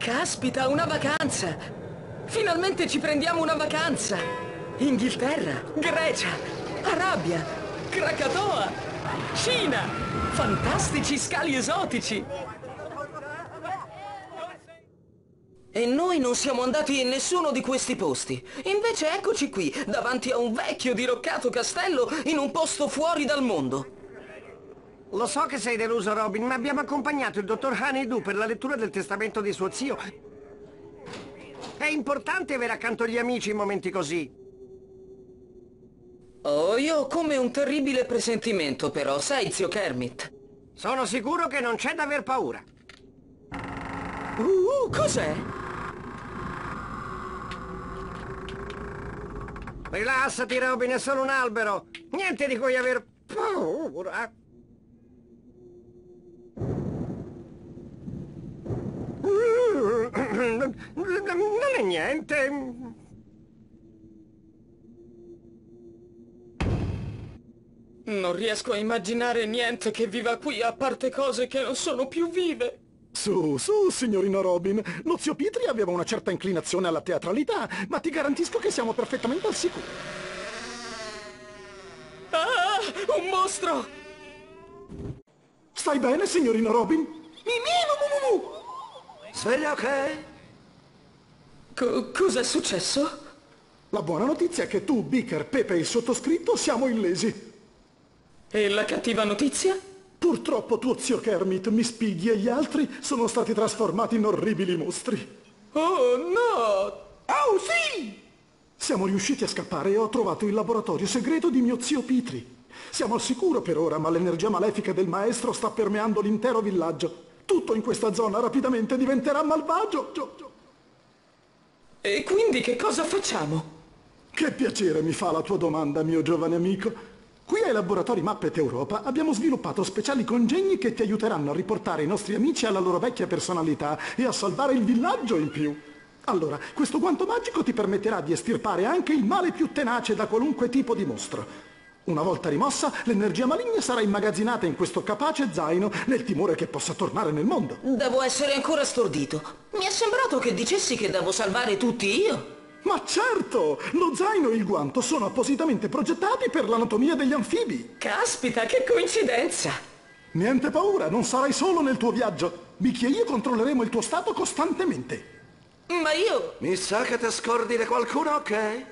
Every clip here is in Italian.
Caspita, una vacanza! Finalmente ci prendiamo una vacanza! Inghilterra, Grecia, Arabia, Krakatoa, Cina! Fantastici scali esotici! E noi non siamo andati in nessuno di questi posti. Invece eccoci qui, davanti a un vecchio diroccato castello in un posto fuori dal mondo. Lo so che sei deluso, Robin, ma abbiamo accompagnato il dottor Honeydew per la lettura del testamento di suo zio. È importante avere accanto gli amici in momenti così. Oh, io ho come un terribile presentimento, però, sai, zio Kermit? Sono sicuro che non c'è da aver paura. Uh, cos'è? Rilassati, Robin, è solo un albero. Niente di cui aver paura. Non è niente. Non riesco a immaginare niente che viva qui, a parte cose che non sono più vive. Su, su, signorino Robin. Lo zio Pitri aveva una certa inclinazione alla teatralità, ma ti garantisco che siamo perfettamente al sicuro. Ah, un mostro! Stai bene, signorino Robin? Mimino, mu, mu, mu. Sveglia, ok? Co- cos'è successo? La buona notizia è che tu, Beaker, Pepe e il sottoscritto siamo illesi. E la cattiva notizia? Purtroppo tuo zio Kermit, Miss Piggy e gli altri sono stati trasformati in orribili mostri. Oh, no! Oh, sì! Siamo riusciti a scappare e ho trovato il laboratorio segreto di mio zio Pitri. Siamo al sicuro per ora, ma l'energia malefica del maestro sta permeando l'intero villaggio. Tutto in questa zona rapidamente diventerà malvagio. E quindi che cosa facciamo? Che piacere mi fa la tua domanda, mio giovane amico. Qui ai laboratori Mappet Europa abbiamo sviluppato speciali congegni che ti aiuteranno a riportare i nostri amici alla loro vecchia personalità e a salvare il villaggio in più. Allora, questo guanto magico ti permetterà di estirpare anche il male più tenace da qualunque tipo di mostro. Una volta rimossa, l'energia maligna sarà immagazzinata in questo capace zaino nel timore che possa tornare nel mondo. Devo essere ancora stordito. Mi è sembrato che dicessi che devo salvare tutti io. Ma certo! Lo zaino e il guanto sono appositamente progettati per l'anatomia degli anfibi. Caspita, che coincidenza! Niente paura, non sarai solo nel tuo viaggio. Mickey e io controlleremo il tuo stato costantemente. Ma io... Mi sa che ti scordi di qualcuno, ok?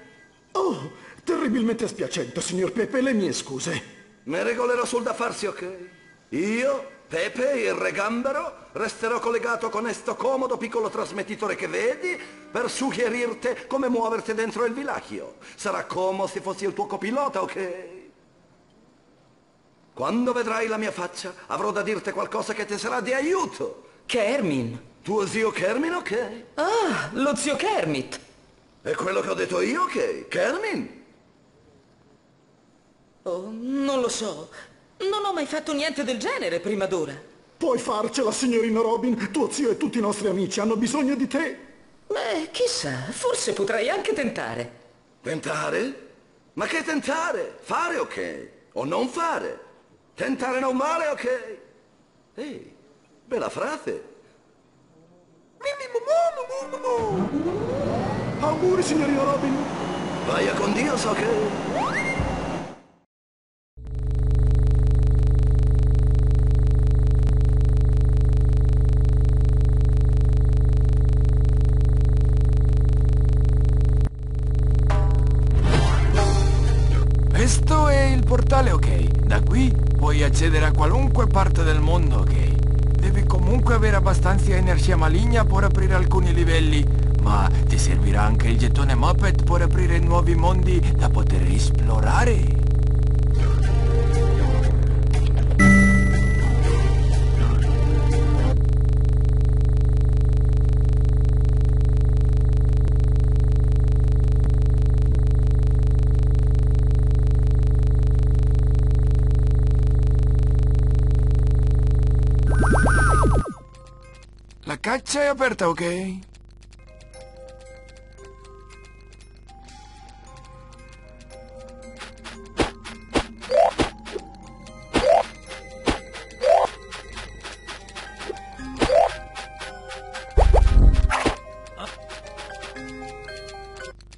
Oh, terribilmente spiacente, signor Pepe, le mie scuse. Mi regolerò sul da farsi, ok? Io, Pepe, il re gambero, resterò collegato con questo comodo piccolo trasmettitore che vedi per suggerirti come muoverti dentro il villaggio. Sarà come se fossi il tuo copilota, ok? Quando vedrai la mia faccia, avrò da dirti qualcosa che ti sarà di aiuto. Kermin. Tuo zio Kermin, ok? Ah, lo zio Kermit. È quello che ho detto io, ok? Kermin? Oh, non lo so. Non ho mai fatto niente del genere prima d'ora. Puoi farcela, signorino Robin. Tuo zio e tutti i nostri amici hanno bisogno di te. Beh, chissà, forse potrei anche tentare. Tentare? Ma che tentare? Fare, ok? O non fare? Tentare non male, ok? Ehi, bella frase. Auguri, signorino Robin. Vai a con Dio, so che... puoi accedere a qualunque parte del mondo, ok? Devi comunque avere abbastanza energia maligna per aprire alcuni livelli, ma ti servirà anche il gettone Muppet per aprire nuovi mondi da poter esplorare. La caccia è aperta, ok?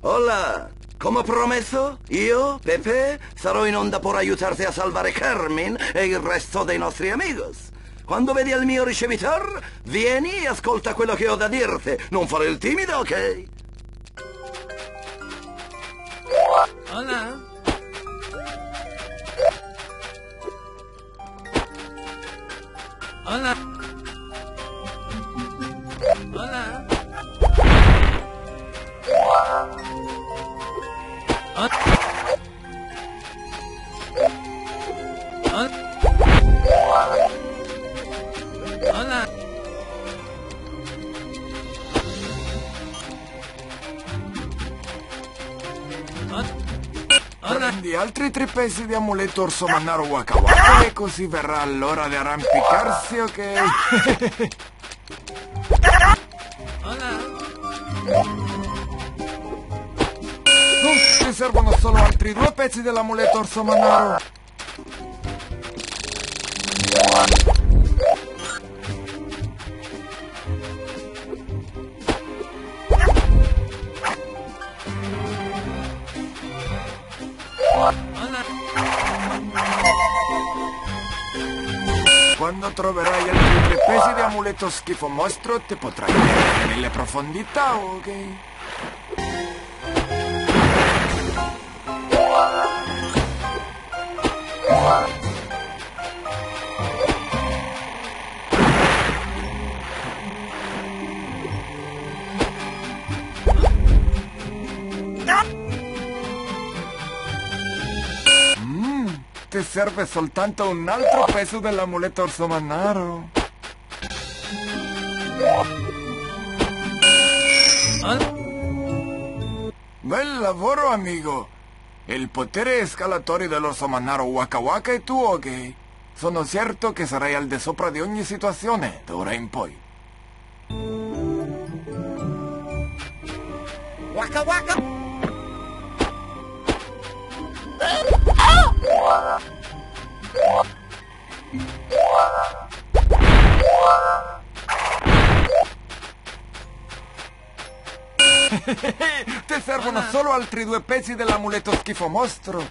Hola, come promesso, io, Pepe, sarò in onda per aiutarti a salvare Carmen e il resto dei nostri amigos. Quando vedi il mio ricevitor, vieni e ascolta quello che ho da dirti. Non fare il timido, ok? Hola. Hola. Prendi altri tre pezzi di amuleto orso mannaro waka waka e così verrà l'ora di arrampicarsi, ok? Uh, mi servono solo altri due pezzi dell'amuleto orso mannaro. Quando troverai altri tre pezzi di amuleto schifo mostro, ti potrai vedere nelle profondità, ok? Mm, ti serve soltanto un altro pezzo dell'amuleto orso mannaro. Hola. Bel lavoro, amigo. Il potere escalatorio dell'orso mannaro Waka Waka è tuo, ok? Sono certo che sarai al di sopra di ogni situazione, d'ora in poi. Waka waka! Servono solo altri due pezzi dell'amuleto schifo mostro.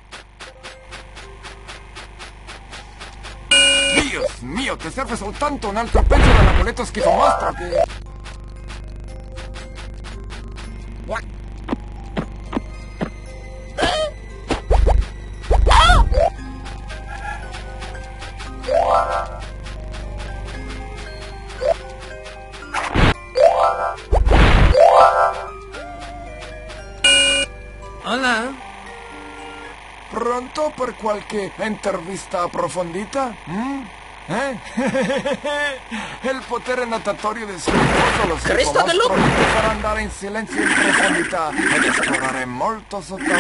Dios mio, ti serve soltanto un altro pezzo dell'amuleto schifo mostro che... Pronto per qualche intervista approfondita? Mm? Eh? Il potere natatorio del schifoso lo schifo Cristo dell'uomo! ti farà andare in silenzio in profondità ed esplorare molto sott'acqua.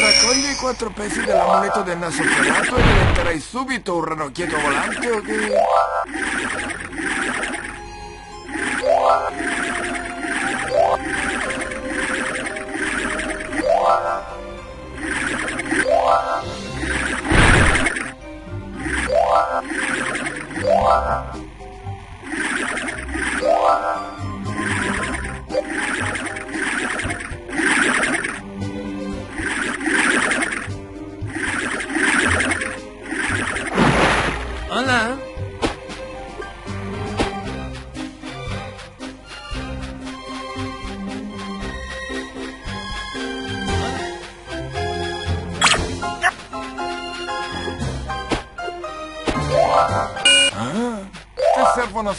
Raccogli i quattro pezzi dell'amuleto del naso ferrato e diventerai subito un ranocchietto volante, ok?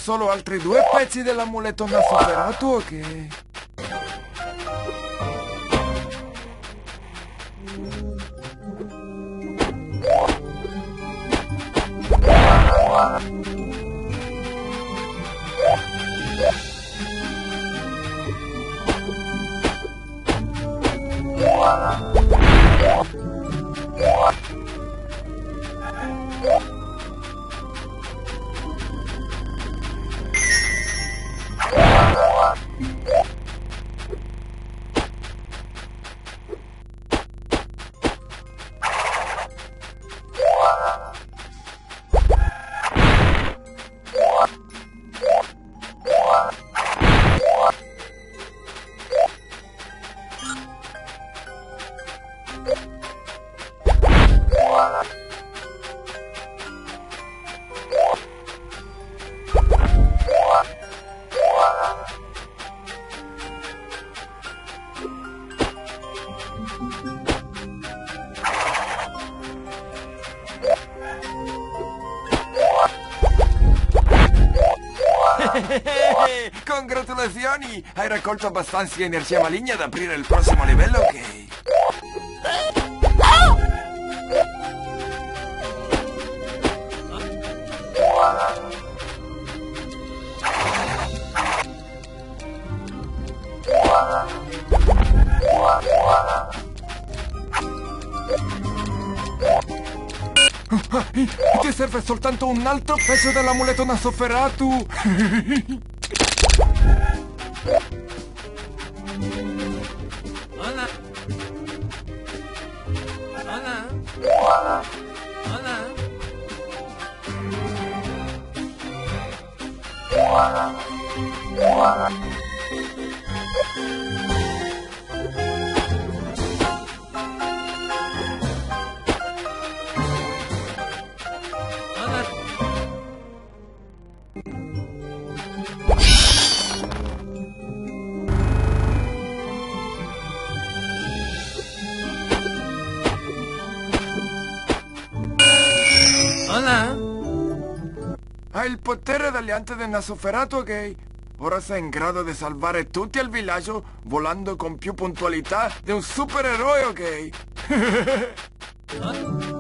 Solo altri due pezzi dell'amuleto naso ferrato, congratulazioni! Hai raccolto abbastanza energia maligna ad aprire il prossimo livello, ok? Ah, Ti serve soltanto un altro pezzo dell'amuleto nasoferatu! Yeah. Potere dagli ante del nasoferato, ok? Ora sei in grado di salvare tutti al villaggio volando con più puntualità di un supereroe, ok?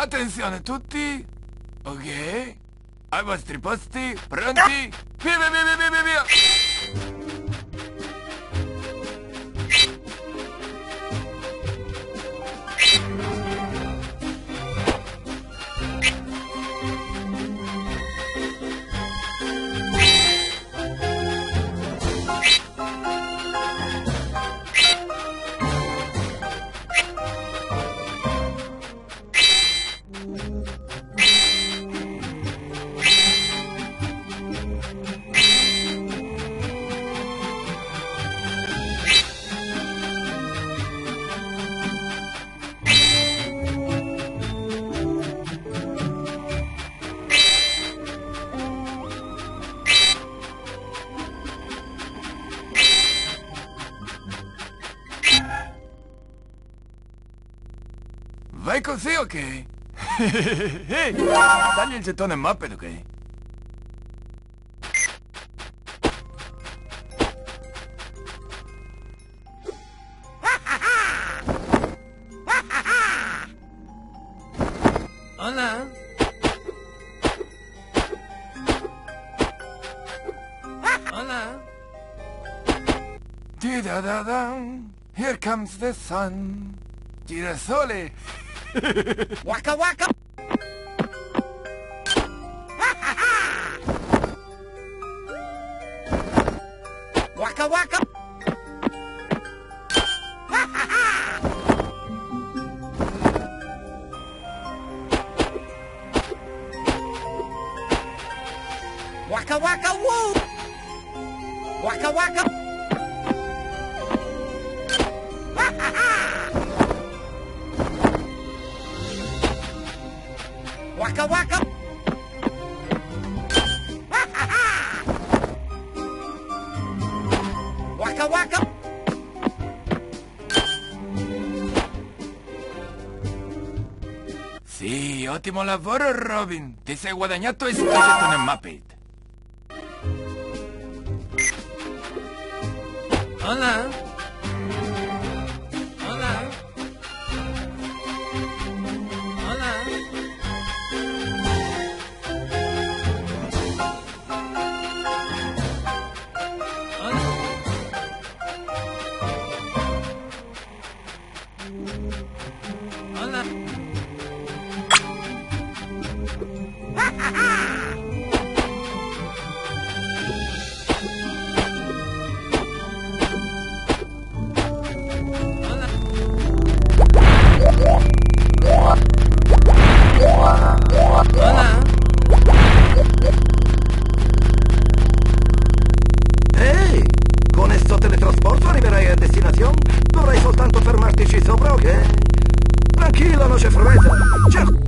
Attenzione tutti! Ok? Ai vostri posti, pronti? Via via via via via via! Vai così, ok? Ehi, Dagli il gettone Muppet, ok? Anna? Anna? Di-da-da-dam, here comes the sun. Girasole. Waka waka! Waka waka! Waka waka woo! Waka waka! Waka waka! Waka waka! Sì, ottimo lavoro, Robin. Ti sei guadagnato questo gettone Muppet. Hola. Hola. se